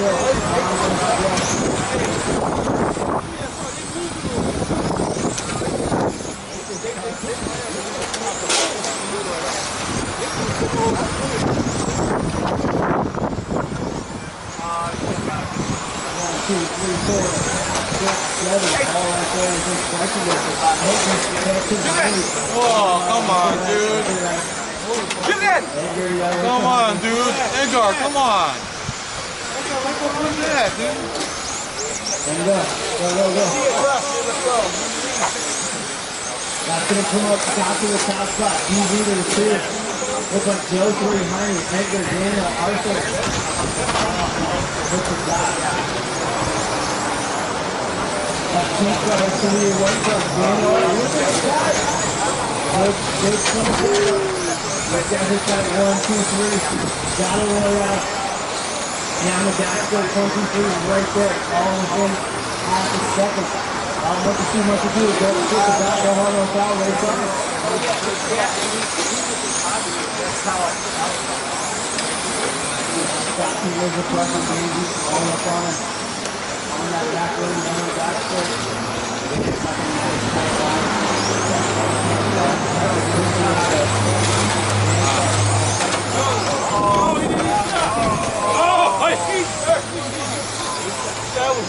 Oh, come on, dude. Come on, dude. Edgar, come on. That, dude? And go. Go, go, go. That's going to come up top to the top spot. DZ to the two. Looks like Joe three, Heine, Edgar, Daniel, Arthur. Looks like that. That's that's the lead one from Daniel. Look at that. Big, big swing. Look at his got one, two, three. Got it all out. Now the dashboard function three right there, all within half a second. I'll let you see what to do. Go to the back, go hard on foul, race up. Scotty was the pressure, baby, all up on him. On that back road, down the dashboard. That was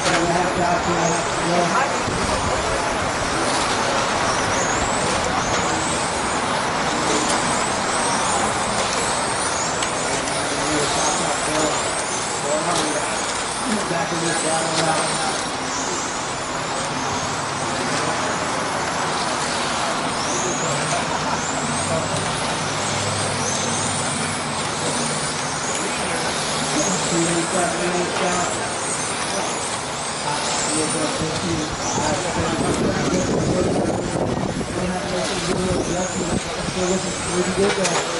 Two and a half down, two and a half to go. Back in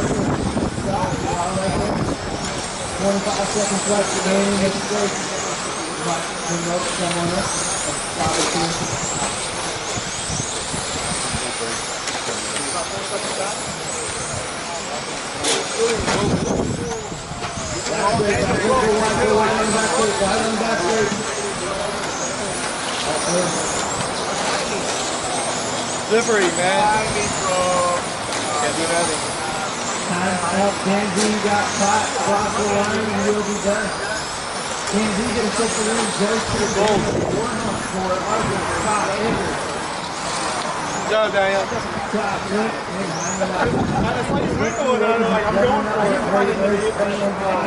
25 seconds left to Slippery, man. Can't do nothing. Time up, Danzy got caught, cross the line, and will be done. Danzy gonna take the lead, goes to the goal. Warhol for Arthur, top Andrew. Good job, Daniel. And it like I'm going for it.